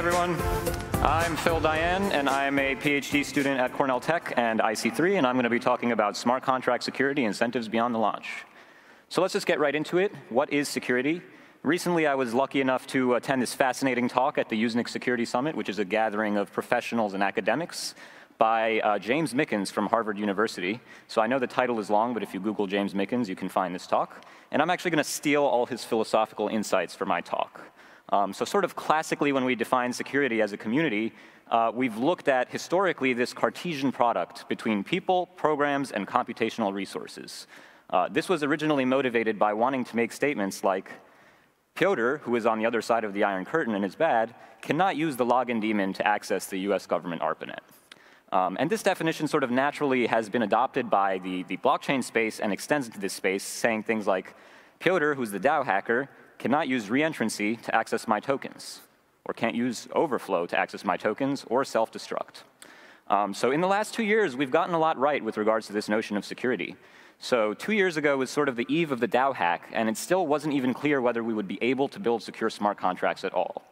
everyone. I'm Phil Daian, and I'm a PhD student at Cornell Tech and IC3, and I'm going to be talking about smart contract security incentives beyond the launch. So let's just get right into it. What is security? Recently, I was lucky enough to attend this fascinating talk at the Usenix Security Summit, which is a gathering of professionals and academics by uh, James Mickens from Harvard University. So I know the title is long, but if you Google James Mickens, you can find this talk. And I'm actually going to steal all his philosophical insights for my talk. Um, so sort of classically, when we define security as a community, uh, we've looked at historically this Cartesian product between people, programs, and computational resources. Uh, this was originally motivated by wanting to make statements like, Pyotr, who is on the other side of the Iron Curtain and is bad, cannot use the login daemon to access the US government ARPANET. Um, and this definition sort of naturally has been adopted by the, the blockchain space and extends into this space, saying things like, Pyotr, who's the DAO hacker, cannot use reentrancy to access my tokens, or can't use overflow to access my tokens, or self-destruct. Um, so in the last two years, we've gotten a lot right with regards to this notion of security. So two years ago was sort of the eve of the DAO hack, and it still wasn't even clear whether we would be able to build secure smart contracts at all.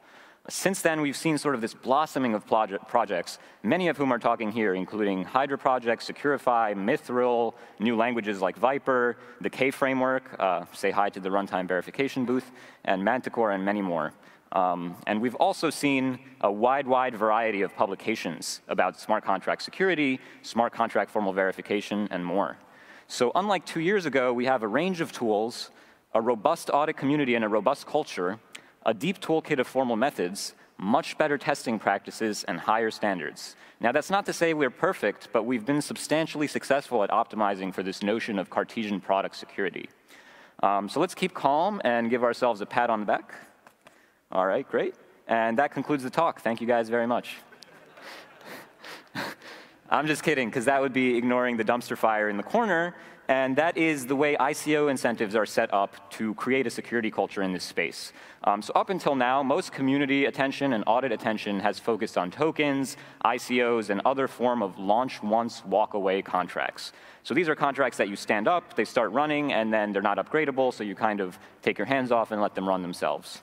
Since then, we've seen sort of this blossoming of projects, many of whom are talking here, including Hydra Project, Securify, Mythril, new languages like Vyper, the K framework, uh, say hi to the runtime verification booth, and Manticore, and many more. Um, and we've also seen a wide, wide variety of publications about smart contract security, smart contract formal verification, and more. So unlike two years ago, we have a range of tools, a robust audit community, and a robust culture a deep toolkit of formal methods, much better testing practices, and higher standards. Now, that's not to say we're perfect, but we've been substantially successful at optimizing for this notion of Cartesian product security. Um, so let's keep calm and give ourselves a pat on the back. All right, great. And that concludes the talk. Thank you guys very much. I'm just kidding, because that would be ignoring the dumpster fire in the corner and that is the way ICO incentives are set up to create a security culture in this space. Um, so up until now, most community attention and audit attention has focused on tokens, ICOs, and other form of launch once, walk away contracts. So these are contracts that you stand up, they start running, and then they're not upgradable, so you kind of take your hands off and let them run themselves.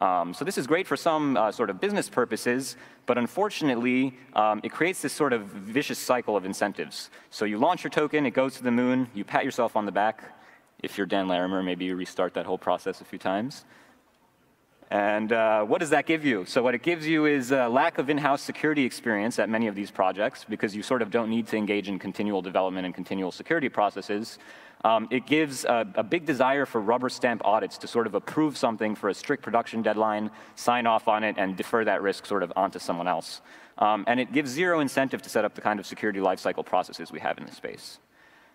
Um, so this is great for some uh, sort of business purposes, but unfortunately, um, it creates this sort of vicious cycle of incentives. So you launch your token, it goes to the moon, you pat yourself on the back. If you're Dan Larimer, maybe you restart that whole process a few times. And uh, what does that give you? So what it gives you is a lack of in-house security experience at many of these projects because you sort of don't need to engage in continual development and continual security processes. Um, it gives a, a, big desire for rubber stamp audits to sort of approve something for a strict production deadline, sign off on it, and defer that risk sort of onto someone else. Um, and it gives zero incentive to set up the kind of security lifecycle processes we have in this space.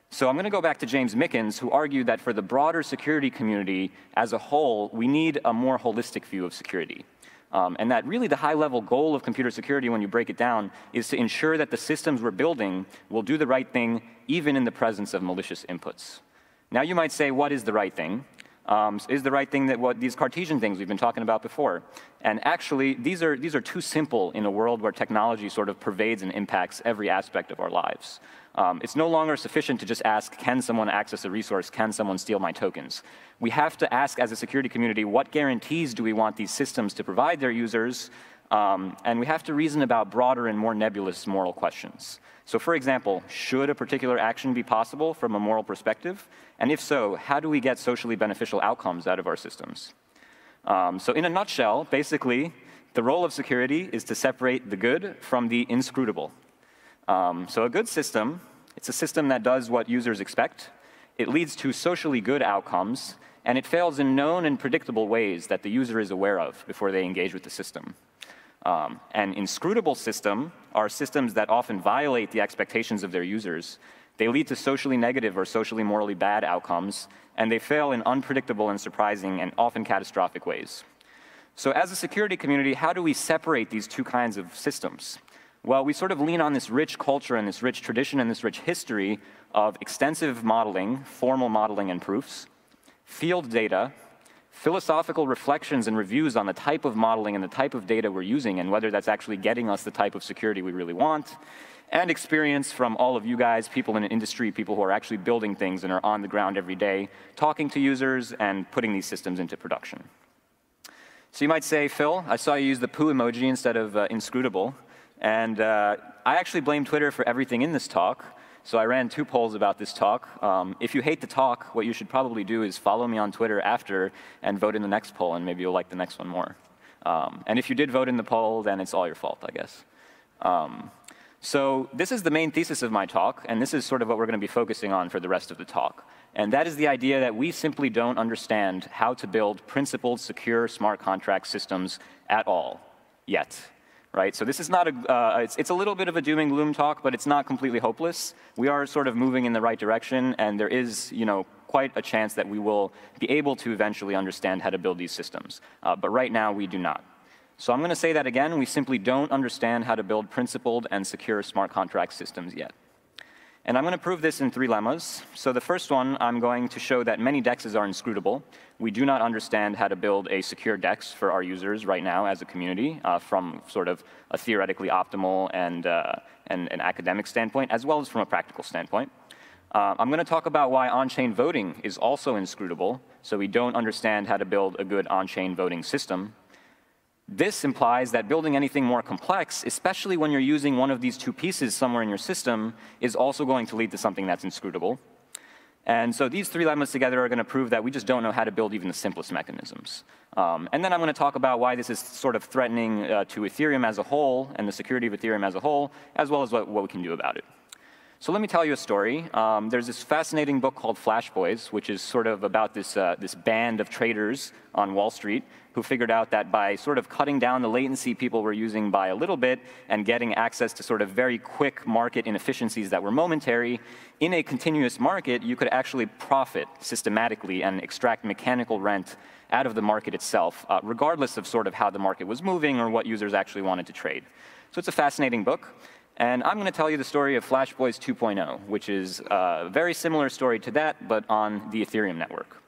So I'm going to go back to James Mickens, who argued that for the broader security community as a whole, we need a more holistic view of security. Um, and that really the high-level goal of computer security, when you break it down, is to ensure that the systems we're building will do the right thing even in the presence of malicious inputs. Now you might say, what is the right thing? Um, is the right thing that what these Cartesian things we've been talking about before. And actually, these are, these are too simple in a world where technology sort of pervades and impacts every aspect of our lives. Um, it's no longer sufficient to just ask, can someone access a resource? Can someone steal my tokens? We have to ask as a security community, what guarantees do we want these systems to provide their users? Um, and we have to reason about broader and more nebulous moral questions. So for example, should a particular action be possible from a moral perspective? And if so, how do we get socially beneficial outcomes out of our systems? Um, so in a nutshell, basically, the role of security is to separate the good from the inscrutable. Um, so a good system, it's a system that does what users expect. It leads to socially good outcomes, and it fails in known and predictable ways that the user is aware of before they engage with the system. Um, an inscrutable system are systems that often violate the expectations of their users. They lead to socially negative or socially morally bad outcomes, and they fail in unpredictable and surprising and often catastrophic ways. So as a security community, how do we separate these two kinds of systems? Well, we sort of lean on this rich culture and this rich tradition and this rich history of extensive modeling, formal modeling and proofs, field data, philosophical reflections and reviews on the type of modeling and the type of data we're using and whether that's actually getting us the type of security we really want, and experience from all of you guys, people in the industry, people who are actually building things and are on the ground every day, talking to users and putting these systems into production. So you might say, Phil, I saw you use the poo emoji instead of uh, inscrutable. And uh, I actually blame Twitter for everything in this talk. So I ran two polls about this talk. Um, if you hate the talk, what you should probably do is follow me on Twitter after and vote in the next poll, and maybe you'll like the next one more. Um, and if you did vote in the poll, then it's all your fault, I guess. Um, so this is the main thesis of my talk, and this is sort of what we're going to be focusing on for the rest of the talk. And that is the idea that we simply don't understand how to build principled, secure smart contract systems at all, yet right? So this is not a, uh, it's, it's, a little bit of a doom and gloom talk, but it's not completely hopeless. We are sort of moving in the right direction, and there is, you know, quite a chance that we will be able to eventually understand how to build these systems. Uh, but right now, we do not. So I'm going to say that again. We simply don't understand how to build principled and secure smart contract systems yet. And I'm going to prove this in three lemmas. So the first one, I'm going to show that many dexes are inscrutable. We do not understand how to build a secure dex for our users right now as a community uh, from sort of a theoretically optimal and, uh, and an academic standpoint, as well as from a practical standpoint. Uh, I'm going to talk about why on-chain voting is also inscrutable, so we don't understand how to build a good on-chain voting system. This implies that building anything more complex, especially when you're using one of these two pieces somewhere in your system, is also going to lead to something that's inscrutable. And so these three lemmas together are going to prove that we just don't know how to build even the simplest mechanisms. Um, and then I'm going to talk about why this is sort of threatening uh, to Ethereum as a whole and the security of Ethereum as a whole, as well as what, what we can do about it. So let me tell you a story. Um, there's this fascinating book called Flash Boys, which is sort of about this, uh, this band of traders on Wall Street who figured out that by sort of cutting down the latency people were using by a little bit and getting access to sort of very quick market inefficiencies that were momentary, in a continuous market, you could actually profit systematically and extract mechanical rent out of the market itself, uh, regardless of sort of how the market was moving or what users actually wanted to trade. So it's a fascinating book. And I'm going to tell you the story of Flash Boys 2.0, which is a very similar story to that, but on the Ethereum network.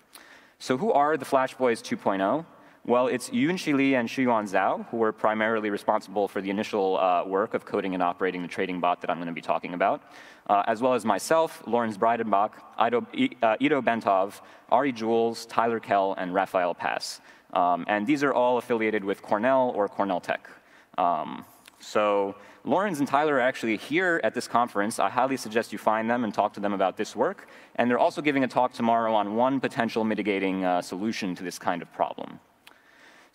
So who are the Flash Boys 2.0? Well, it's Yunqi Li and Xueyuan Zhao, who were primarily responsible for the initial uh, work of coding and operating the trading bot that I'm going to be talking about, uh, as well as myself, Lorenz Breidenbach, Iddo, uh, Iddo Bentov, Ari Juels, Tyler Kell, and Rafael Pass. Um, and these are all affiliated with Cornell or Cornell Tech. Um, so Lorenz and Tyler are actually here at this conference. I highly suggest you find them and talk to them about this work. And they're also giving a talk tomorrow on one potential mitigating uh, solution to this kind of problem.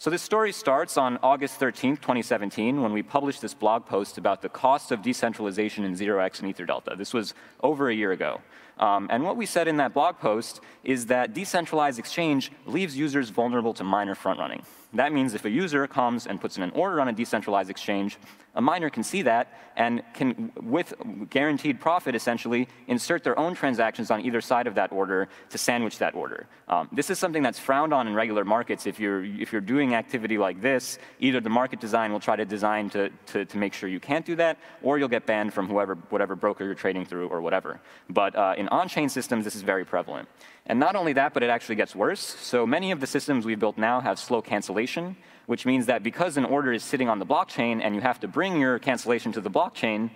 So this story starts on August 13, 2017, when we published this blog post about the cost of decentralization in 0x and EtherDelta. This was over a year ago. Um, and what we said in that blog post is that decentralized exchange leaves users vulnerable to miner front running. That means if a user comes and puts in an order on a decentralized exchange, a miner can see that and can, with guaranteed profit essentially, insert their own transactions on either side of that order to sandwich that order. Um, this is something that's frowned on in regular markets. If you're, if you're doing activity like this, either the market design will try to design to, to, to make sure you can't do that, or you'll get banned from whoever, whatever broker you're trading through or whatever. But uh, in on-chain systems, this is very prevalent. And not only that, but it actually gets worse. So many of the systems we've built now have slow cancellation, which means that because an order is sitting on the blockchain and you have to bring your cancellation to the blockchain,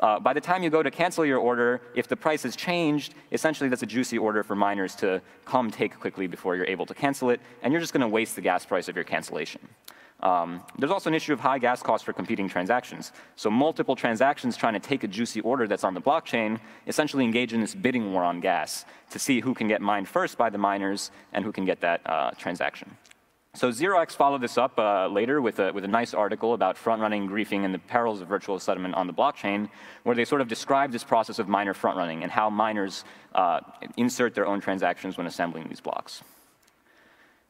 uh, by the time you go to cancel your order, if the price has changed, essentially that's a juicy order for miners to come take quickly before you're able to cancel it, and you're just going to waste the gas price of your cancellation. Um, there's also an issue of high gas costs for competing transactions. So multiple transactions trying to take a juicy order that's on the blockchain essentially engage in this bidding war on gas to see who can get mined first by the miners and who can get that uh, transaction. So 0x followed this up uh, later with a, with a nice article about front-running, griefing, and the perils of virtual settlement on the blockchain, where they sort of describe this process of miner front-running and how miners uh, insert their own transactions when assembling these blocks.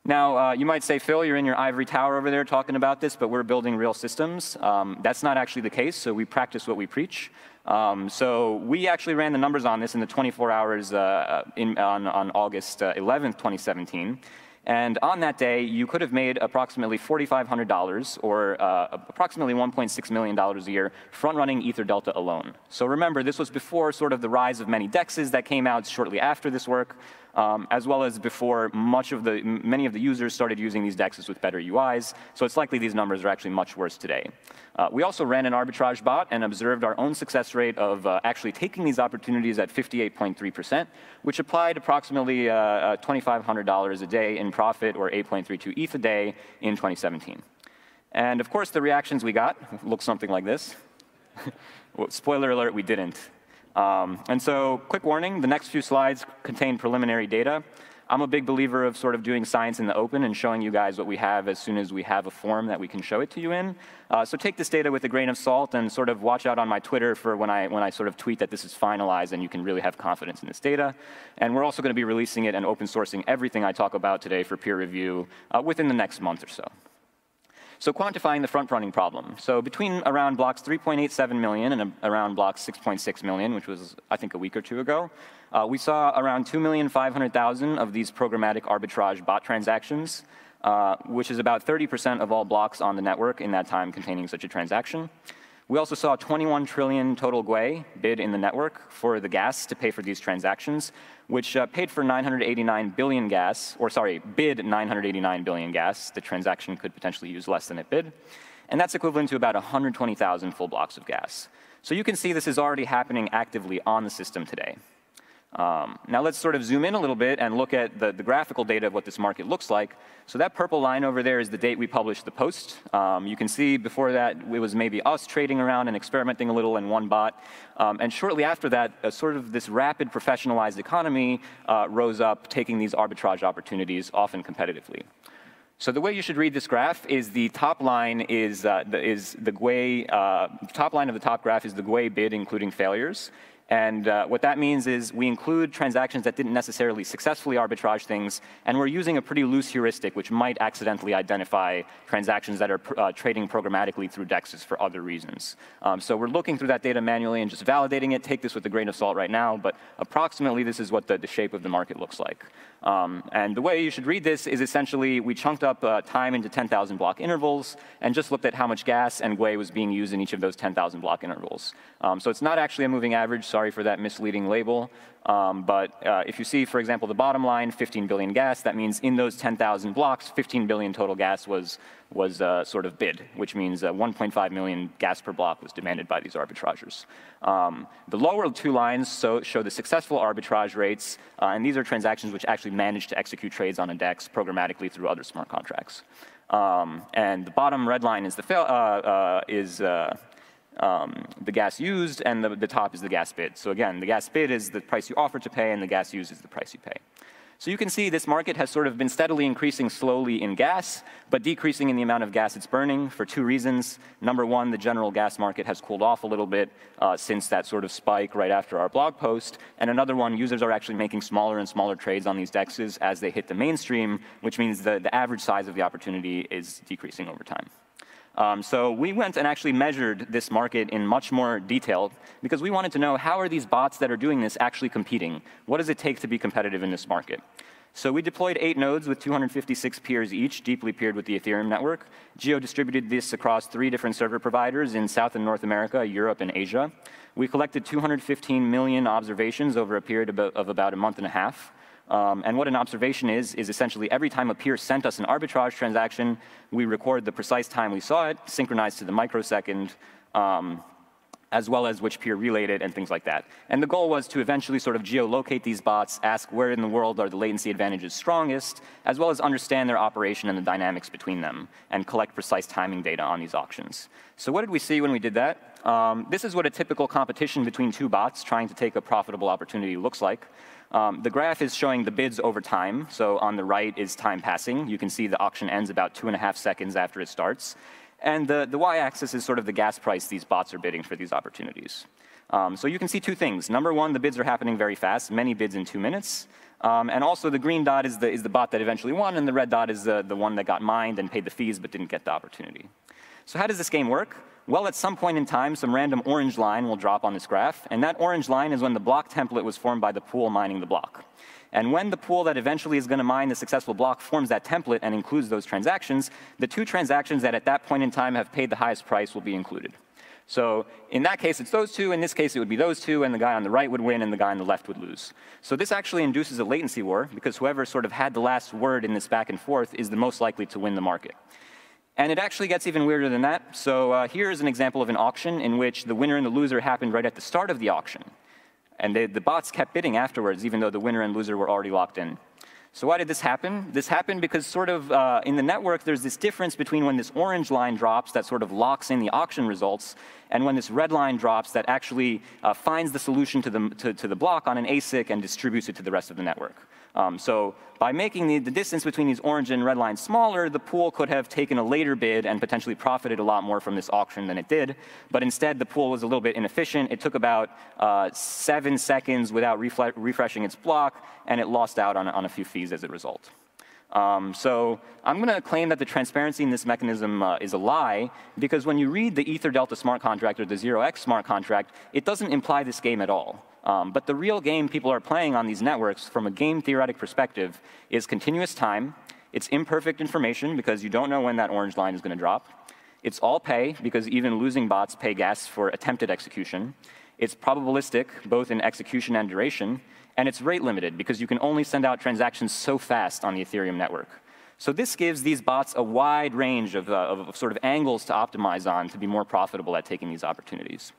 Now, uh, you might say, Phil, you're in your ivory tower over there talking about this, but we're building real systems. Um, that's not actually the case, so we practice what we preach. Um, so we actually ran the numbers on this in the 24 hours uh, in, on, on, August uh, 11th, 2017. And on that day, you could have made approximately $4,500 or uh, approximately $1.6 million a year front-running EtherDelta alone. So remember, this was before sort of the rise of many dexes that came out shortly after this work. Um, as well as before much of the, many of the users started using these DEXs with better UIs, so it's likely these numbers are actually much worse today. Uh, we also ran an arbitrage bot and observed our own success rate of uh, actually taking these opportunities at 58.3%, which applied approximately uh, uh $2,500 a day in profit or 8.32 ETH a day in 2017. And of course, the reactions we got look something like this. spoiler alert, we didn't. Um, and so, quick warning, the next few slides contain preliminary data. I'm a big believer of sort of doing science in the open and showing you guys what we have as soon as we have a form that we can show it to you in. Uh, so take this data with a grain of salt and sort of watch out on my Twitter for when I, when I sort of tweet that this is finalized and you can really have confidence in this data. And we're also going to be releasing it and open sourcing everything I talk about today for peer review uh, within the next month or so. So quantifying the front-running problem. So between around blocks 3.87 million and around blocks 6.6 million, which was, I think, a week or two ago, uh, we saw around 2,500,000 of these programmatic arbitrage bot transactions, uh, which is about 30% of all blocks on the network in that time containing such a transaction. We also saw 21 trillion total gwei bid in the network for the gas to pay for these transactions, which uh, paid for 989 billion gas, or sorry, bid 989 billion gas. The transaction could potentially use less than it bid. And that's equivalent to about 120,000 full blocks of gas. So you can see this is already happening actively on the system today. Um, now let's sort of zoom in a little bit and look at the, the, graphical data of what this market looks like. So that purple line over there is the date we published the post. Um, you can see before that it was maybe us trading around and experimenting a little in one bot. Um, and shortly after that, uh, sort of this rapid professionalized economy uh, rose up, taking these arbitrage opportunities often competitively. So the way you should read this graph is the top line is, uh, the, is the uh, top line of the top graph is the gwei bid including failures. And uh, what that means is we include transactions that didn't necessarily successfully arbitrage things, and we're using a pretty loose heuristic which might accidentally identify transactions that are uh, trading programmatically through DEXs for other reasons. Um, so we're looking through that data manually and just validating it. Take this with a grain of salt right now, but approximately this is what the, the shape of the market looks like. Um, and the way you should read this is essentially we chunked up uh, time into 10,000 block intervals and just looked at how much gas and gwei was being used in each of those 10,000 block intervals. Um, so it's not actually a moving average. Sorry for that misleading label. Um, but uh, if you see, for example, the bottom line, 15 billion gas, that means in those 10,000 blocks, 15 billion total gas was, was uh, sort of bid, which means uh, 1.5 million gas per block was demanded by these arbitragers. Um, the lower two lines so, show the successful arbitrage rates, uh, and these are transactions which actually manage to execute trades on a DEX programmatically through other smart contracts. Um, and the bottom red line is the fail, uh, uh, is um, the gas used, and the, the top is the gas bid. So again, the gas bid is the price you offer to pay, and the gas used is the price you pay. So you can see this market has sort of been steadily increasing slowly in gas, but decreasing in the amount of gas it's burning for two reasons. Number one, the general gas market has cooled off a little bit uh, since that sort of spike right after our blog post. And another one, users are actually making smaller and smaller trades on these DEXs as they hit the mainstream, which means the, the average size of the opportunity is decreasing over time. Um, so we went and actually measured this market in much more detail because we wanted to know how are these bots that are doing this actually competing? What does it take to be competitive in this market? So we deployed eight nodes with 256 peers each, deeply peered with the Ethereum network. Geo-distributed this across three different server providers in South and North America, Europe, and Asia. We collected 215 million observations over a period of about a month and a half. Um, and what an observation is, is essentially every time a peer sent us an arbitrage transaction, we record the precise time we saw it, synchronized to the microsecond, um, as well as which peer relayed it and things like that. And the goal was to eventually sort of geolocate these bots, ask where in the world are the latency advantages strongest, as well as understand their operation and the dynamics between them, and collect precise timing data on these auctions. So what did we see when we did that? Um, this is what a typical competition between two bots trying to take a profitable opportunity looks like. Um, the graph is showing the bids over time. So on the right is time passing. You can see the auction ends about two and a half seconds after it starts. And the, the y-axis is sort of the gas price these bots are bidding for these opportunities. Um, so you can see two things. Number one, the bids are happening very fast, many bids in two minutes. Um, and also the green dot is the, is the bot that eventually won, and the red dot is the, the one that got mined and paid the fees but didn't get the opportunity. So how does this game work? Well, at some point in time, some random orange line will drop on this graph, and that orange line is when the block template was formed by the pool mining the block. And when the pool that eventually is going to mine the successful block forms that template and includes those transactions, the two transactions that at that point in time have paid the highest price will be included. So in that case, it's those two. In this case, it would be those two, and the guy on the right would win, and the guy on the left would lose. So this actually induces a latency war, because whoever sort of had the last word in this back and forth is the most likely to win the market. And it actually gets even weirder than that. So uh, here is an example of an auction in which the winner and the loser happened right at the start of the auction. And they, the bots kept bidding afterwards, even though the winner and loser were already locked in. So why did this happen? This happened because sort of uh, in the network, there's this difference between when this orange line drops that sort of locks in the auction results, and when this red line drops that actually uh, finds the solution to the, to, to the block on an ASIC and distributes it to the rest of the network. Um, so by making the, the, distance between these orange and red lines smaller, the pool could have taken a later bid and potentially profited a lot more from this auction than it did. But instead, the pool was a little bit inefficient. It took about uh, seven seconds without refreshing its block, and it lost out on, on a few fees as a result. Um, so I'm going to claim that the transparency in this mechanism uh, is a lie, because when you read the Ether Delta smart contract or the 0x smart contract, it doesn't imply this game at all. Um, but the real game people are playing on these networks from a game theoretic perspective is continuous time. It's imperfect information because you don't know when that orange line is going to drop. It's all pay because even losing bots pay gas for attempted execution. It's probabilistic, both in execution and duration. And it's rate limited because you can only send out transactions so fast on the Ethereum network. So this gives these bots a wide range of, uh, of, sort of angles to optimize on to be more profitable at taking these opportunities.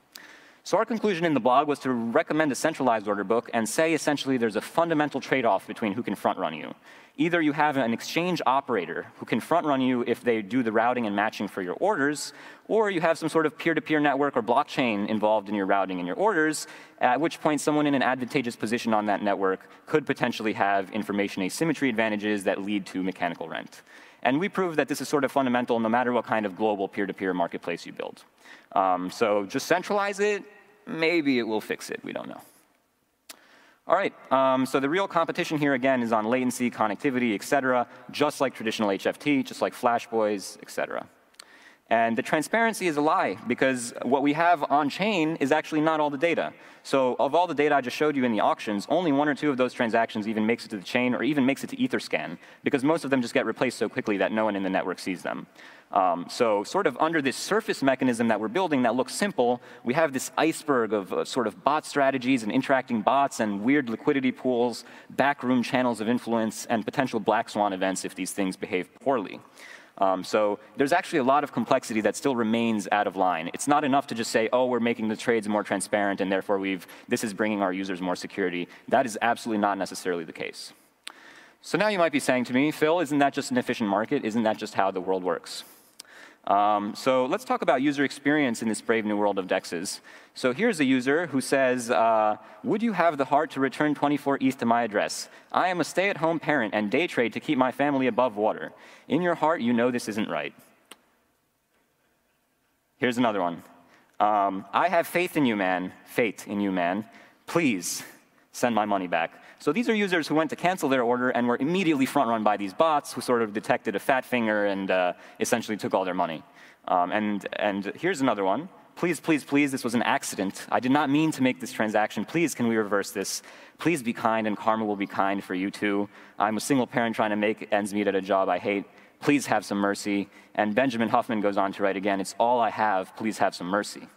So our conclusion in the blog was to recommend a centralized order book and say essentially there's a fundamental trade-off between who can front-run you. Either you have an exchange operator who can front-run you if they do the routing and matching for your orders, or you have some sort of peer-to-peer -peer network or blockchain involved in your routing and your orders, at which point someone in an advantageous position on that network could potentially have information asymmetry advantages that lead to mechanical rent. And we prove that this is sort of fundamental no matter what kind of global peer-to-peer -peer marketplace you build. Um, so just centralize it, maybe it will fix it, we don't know. All right, um, so the real competition here again is on latency, connectivity, et cetera, just like traditional HFT, just like Flashboys, et cetera. And the transparency is a lie, because what we have on-chain is actually not all the data. So of all the data I just showed you in the auctions, only one or two of those transactions even makes it to the chain or even makes it to Etherscan, because most of them just get replaced so quickly that no one in the network sees them. Um, so sort of under this surface mechanism that we're building that looks simple, we have this iceberg of uh, sort of bot strategies and interacting bots and weird liquidity pools, backroom channels of influence, and potential black swan events if these things behave poorly. Um, so there's actually a lot of complexity that still remains out of line. It's not enough to just say, oh, we're making the trades more transparent and therefore we've, this is bringing our users more security. That is absolutely not necessarily the case. So now you might be saying to me, Phil, isn't that just an efficient market? Isn't that just how the world works? Um, so let's talk about user experience in this brave new world of DEXs. So here's a user who says, uh, would you have the heart to return 24 ETH to my address? I am a stay-at-home parent and day trade to keep my family above water. In your heart, you know this isn't right. Here's another one. Um, I have faith in you, man. Faith in you, man. Please send my money back. So these are users who went to cancel their order and were immediately front-run by these bots who sort of detected a fat finger and uh, essentially took all their money. Um, and, and here's another one. Please, please, please, this was an accident. I did not mean to make this transaction. Please, can we reverse this? Please be kind, and karma will be kind for you too. I'm a single parent trying to make ends meet at a job I hate. Please have some mercy. And Benjamin Huffman goes on to write again, it's all I have. Please have some mercy.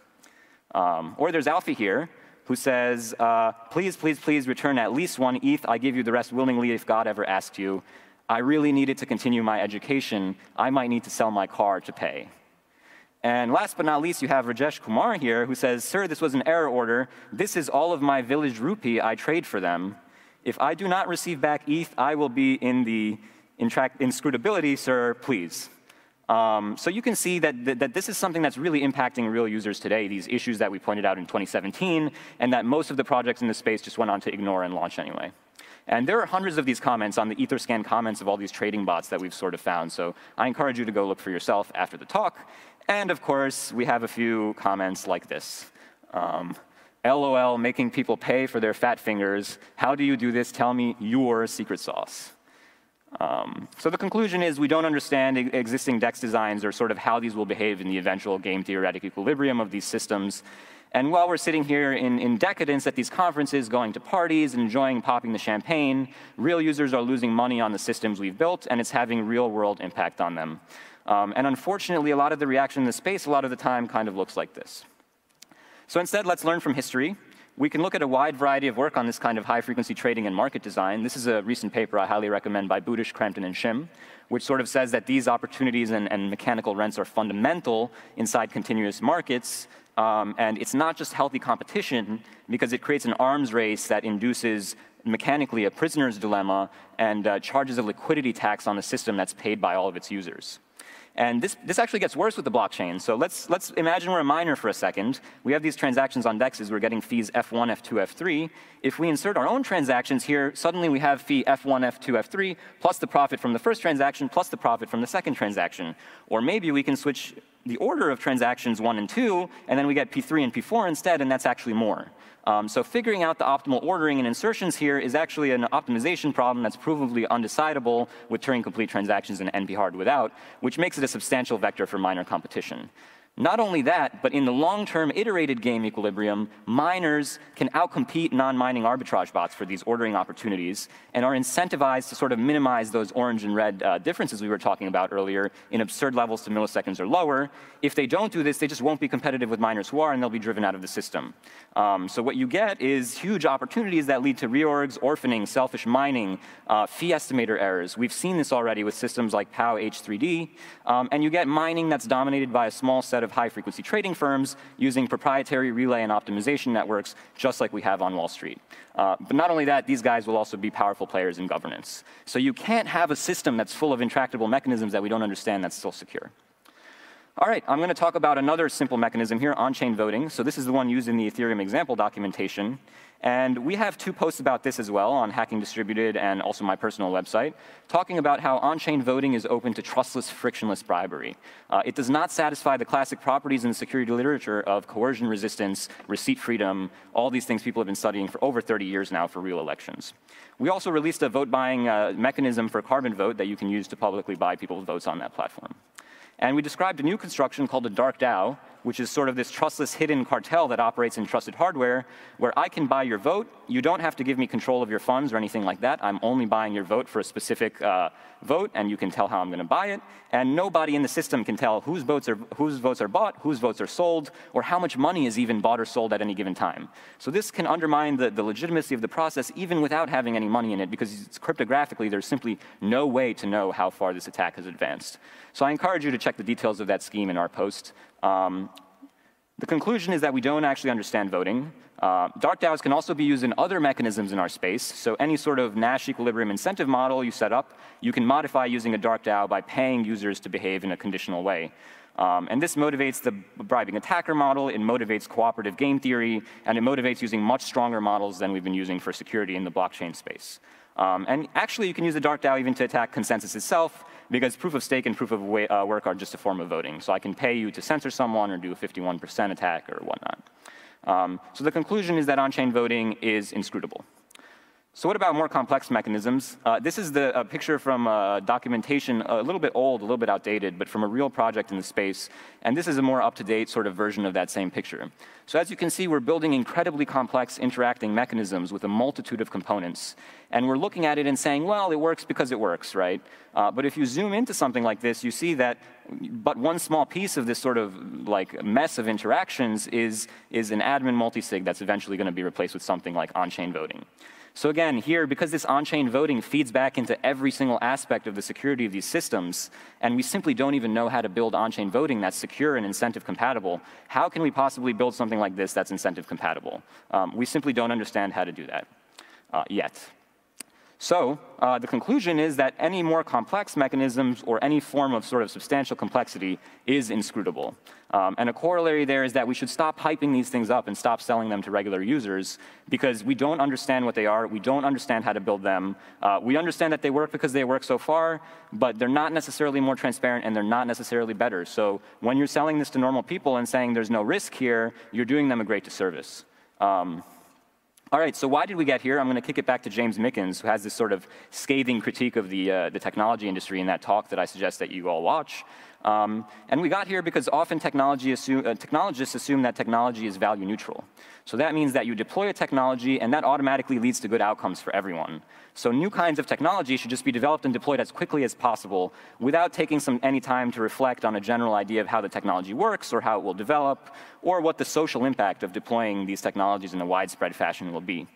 Um, or there's Alfie here, who says, uh, please, please, please return at least one ETH. I give you the rest willingly if God ever asked you. I really needed to continue my education. I might need to sell my car to pay. And last but not least, you have Rajesh Kumar here who says, Sir, this was an error order. This is all of my village rupee I trade for them. If I do not receive back ETH, I will be in the inscrutability, sir, please. Um, so you can see that, that, this is something that's really impacting real users today, these issues that we pointed out in 2017, and that most of the projects in this space just went on to ignore and launch anyway. And there are hundreds of these comments on the Etherscan comments of all these trading bots that we've sort of found. So I encourage you to go look for yourself after the talk. And of course, we have a few comments like this. Um, LOL, making people pay for their fat fingers. How do you do this? Tell me your secret sauce. Um, so the conclusion is we don't understand existing DEX designs or sort of how these will behave in the eventual game theoretic equilibrium of these systems. And while we're sitting here in, in decadence at these conferences, going to parties enjoying popping the champagne, real users are losing money on the systems we've built, and it's having real world impact on them. Um, and unfortunately, a lot of the reaction in the space, a lot of the time, kind of looks like this. So instead, let's learn from history. We can look at a wide variety of work on this kind of high-frequency trading and market design. This is a recent paper I highly recommend by Budish, Cramton, and Shim, which sort of says that these opportunities and, and mechanical rents are fundamental inside continuous markets. Um, and it's not just healthy competition, because it creates an arms race that induces mechanically a prisoner's dilemma and uh, charges a liquidity tax on the system that's paid by all of its users. And this, this actually gets worse with the blockchain. So let's, let's imagine we're a miner for a second. We have these transactions on DEXs. We're getting fees F1, F2, F3. If we insert our own transactions here, suddenly we have fee F1, F2, F3, plus the profit from the first transaction, plus the profit from the second transaction. Or maybe we can switch the order of transactions 1 and 2, and then we get P3 and P4 instead, and that's actually more. Um, so figuring out the optimal ordering and insertions here is actually an optimization problem that's provably undecidable with Turing-complete transactions and NP-hard without, which makes it a substantial vector for miner competition. Not only that, but in the long-term iterated game equilibrium, miners can outcompete non-mining arbitrage bots for these ordering opportunities and are incentivized to sort of minimize those orange and red uh, differences we were talking about earlier in absurd levels to milliseconds or lower. If they don't do this, they just won't be competitive with miners who are, and they'll be driven out of the system. Um, so what you get is huge opportunities that lead to reorgs, orphaning, selfish mining, uh, fee estimator errors. We've seen this already with systems like POW H3D, um, and you get mining that's dominated by a small set of high-frequency trading firms using proprietary relay and optimization networks, just like we have on Wall Street. Uh, but not only that, these guys will also be powerful players in governance. So you can't have a system that's full of intractable mechanisms that we don't understand that's still secure. All right, I'm going to talk about another simple mechanism here, on-chain voting. So this is the one used in the Ethereum example documentation. And we have two posts about this as well on Hacking Distributed and also my personal website, talking about how on-chain voting is open to trustless, frictionless bribery. Uh, it does not satisfy the classic properties in the security literature of coercion resistance, receipt freedom, all these things people have been studying for over 30 years now for real elections. We also released a vote buying uh, mechanism for Carbon Vote that you can use to publicly buy people's votes on that platform. And we described a new construction called a dark DAO, which is sort of this trustless hidden cartel that operates in trusted hardware, where I can buy your vote. You don't have to give me control of your funds or anything like that. I'm only buying your vote for a specific uh, vote, and you can tell how I'm going to buy it. And nobody in the system can tell whose votes, are, whose votes are bought, whose votes are sold, or how much money is even bought or sold at any given time. So this can undermine the, the legitimacy of the process even without having any money in it, because cryptographically there's simply no way to know how far this attack has advanced. So I encourage you to check the details of that scheme in our post. Um, the conclusion is that we don't actually understand voting. Uh, dark DAOs can also be used in other mechanisms in our space. So any sort of Nash equilibrium incentive model you set up, you can modify using a dark DAO by paying users to behave in a conditional way. Um, and this motivates the bribing attacker model, it motivates cooperative game theory, and it motivates using much stronger models than we've been using for security in the blockchain space. Um, and actually, you can use the dark DAO even to attack consensus itself, because proof of stake and proof of uh, work are just a form of voting. So I can pay you to censor someone or do a 51% attack or whatnot. Um, so the conclusion is that on-chain voting is inscrutable. So what about more complex mechanisms? Uh, this is the a picture from uh, documentation, a little bit old, a little bit outdated, but from a real project in the space. And this is a more up-to-date sort of version of that same picture. So as you can see, we're building incredibly complex interacting mechanisms with a multitude of components. And we're looking at it and saying, well, it works because it works, right? Uh, but if you zoom into something like this, you see that but one small piece of this sort of like mess of interactions is, is an admin multisig that's eventually going to be replaced with something like on-chain voting. So again, here, because this on-chain voting feeds back into every single aspect of the security of these systems, and we simply don't even know how to build on-chain voting that's secure and incentive compatible, how can we possibly build something like this that's incentive compatible? Um, we simply don't understand how to do that uh, yet. So uh, the conclusion is that any more complex mechanisms or any form of sort of substantial complexity is inscrutable. Um, and a corollary there is that we should stop hyping these things up and stop selling them to regular users because we don't understand what they are, we don't understand how to build them. Uh, we understand that they work because they work so far, but they're not necessarily more transparent and they're not necessarily better. So when you're selling this to normal people and saying there's no risk here, you're doing them a great disservice. Um, all right, so why did we get here? I'm going to kick it back to James Mickens, who has this sort of scathing critique of the, uh, the technology industry in that talk that I suggest that you all watch. Um, and we got here because often technology assume, uh, technologists assume that technology is value neutral. So that means that you deploy a technology, and that automatically leads to good outcomes for everyone. So new kinds of technology should just be developed and deployed as quickly as possible without taking some, any time to reflect on a general idea of how the technology works or how it will develop or what the social impact of deploying these technologies in a widespread fashion will be.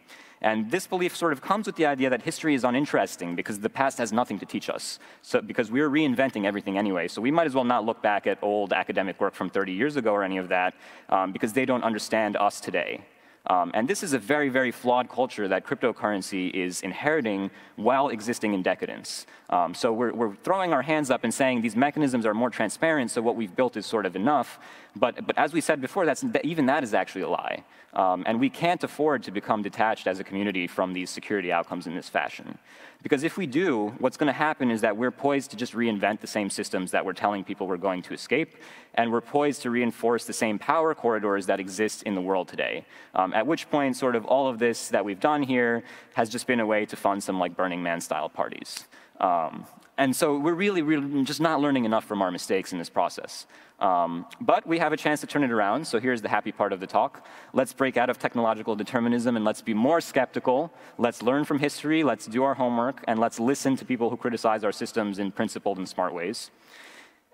And this belief sort of comes with the idea that history is uninteresting because the past has nothing to teach us. So because we're reinventing everything anyway. So we might as well not look back at old academic work from 30 years ago or any of that um, because they don't understand us today. Um, and this is a very, very flawed culture that cryptocurrency is inheriting while existing in decadence. Um, so we're, we're, throwing our hands up and saying these mechanisms are more transparent, so what we've built is sort of enough. But, but as we said before, that's, even that is actually a lie. Um, and we can't afford to become detached as a community from these security outcomes in this fashion. Because if we do, what's going to happen is that we're poised to just reinvent the same systems that we're telling people we're going to escape, and we're poised to reinforce the same power corridors that exist in the world today. Um, at which point, sort of all of this that we've done here has just been a way to fund some like Burning Man style parties. Um, and so we're really, really just not learning enough from our mistakes in this process. Um, but we have a chance to turn it around, so here's the happy part of the talk. Let's break out of technological determinism and let's be more skeptical. Let's learn from history, let's do our homework, and let's listen to people who criticize our systems in principled and smart ways.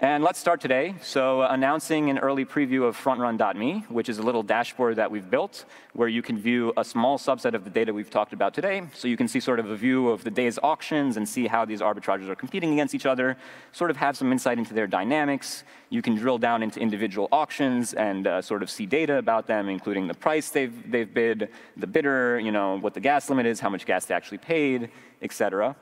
And let's start today. So uh, announcing an early preview of FrontRun.me, which is a little dashboard that we've built where you can view a small subset of the data we've talked about today. So you can see sort of a view of the day's auctions and see how these arbitrages are competing against each other, sort of have some insight into their dynamics. You can drill down into individual auctions and uh, sort of see data about them, including the price they've, they've bid, the bidder, you know, what the gas limit is, how much gas they actually paid, et cetera.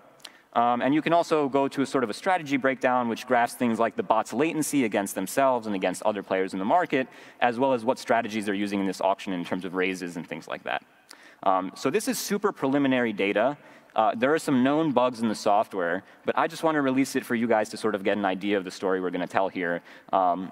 Um, and you can also go to a sort of a strategy breakdown, which graphs things like the bot's latency against themselves and against other players in the market, as well as what strategies they're using in this auction in terms of raises and things like that. Um, so this is super preliminary data. Uh, there are some known bugs in the software, but I just want to release it for you guys to sort of get an idea of the story we're going to tell here. Um,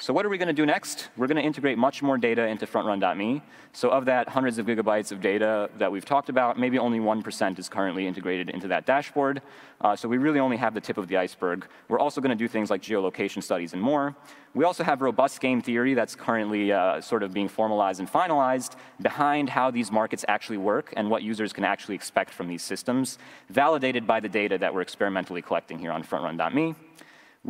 so what are we going to do next? We're going to integrate much more data into FrontRun.me. So of that hundreds of gigabytes of data that we've talked about, maybe only 1% is currently integrated into that dashboard. Uh, so we really only have the tip of the iceberg. We're also going to do things like geolocation studies and more. We also have robust game theory that's currently uh, sort of being formalized and finalized behind how these markets actually work and what users can actually expect from these systems, validated by the data that we're experimentally collecting here on FrontRun.me.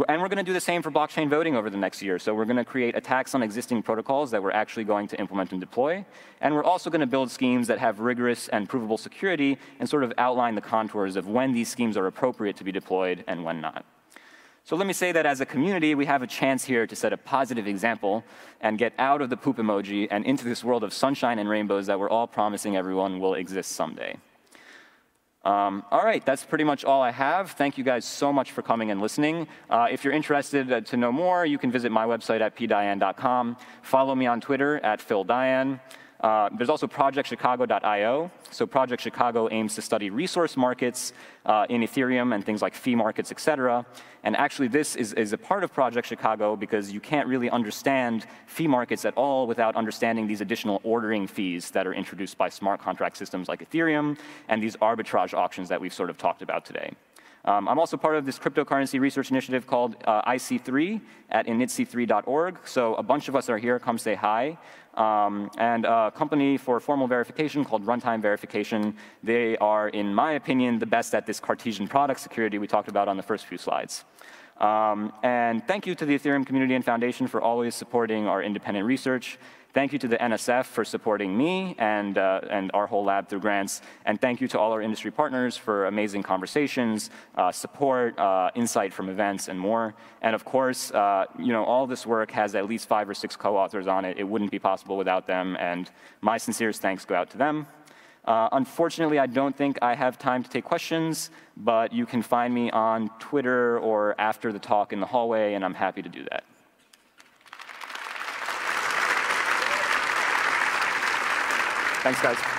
And we're going to do the same for blockchain voting over the next year. So we're going to create attacks on existing protocols that we're actually going to implement and deploy. And we're also going to build schemes that have rigorous and provable security and sort of outline the contours of when these schemes are appropriate to be deployed and when not. So let me say that as a community, we have a chance here to set a positive example and get out of the poop emoji and into this world of sunshine and rainbows that we're all promising everyone will exist someday. Um, all right, that's pretty much all I have. Thank you guys so much for coming and listening. Uh, if you're interested uh, to know more, you can visit my website at pdaian.com. Follow me on Twitter at phildaian. Uh, there's also projectchicago.io. So Project Chicago aims to study resource markets uh, in Ethereum and things like fee markets, et cetera. And actually this is, is a part of Project Chicago because you can't really understand fee markets at all without understanding these additional ordering fees that are introduced by smart contract systems like Ethereum and these arbitrage auctions that we've sort of talked about today. Um, I'm also part of this cryptocurrency research initiative called uh, IC3 at initc3.org. So a bunch of us are here. Come say hi. Um, and a company for formal verification called Runtime Verification. They are, in my opinion, the best at this Cartesian product security we talked about on the first few slides. Um, and thank you to the Ethereum Community and Foundation for always supporting our independent research. Thank you to the NSF for supporting me and, uh, and our whole lab through grants. And thank you to all our industry partners for amazing conversations, uh, support, uh, insight from events, and more. And of course, uh, you know, all this work has at least five or six co-authors on it. It wouldn't be possible without them. And my sincerest thanks go out to them. Uh, unfortunately, I don't think I have time to take questions, but you can find me on Twitter or after the talk in the hallway, and I'm happy to do that. Thanks, guys.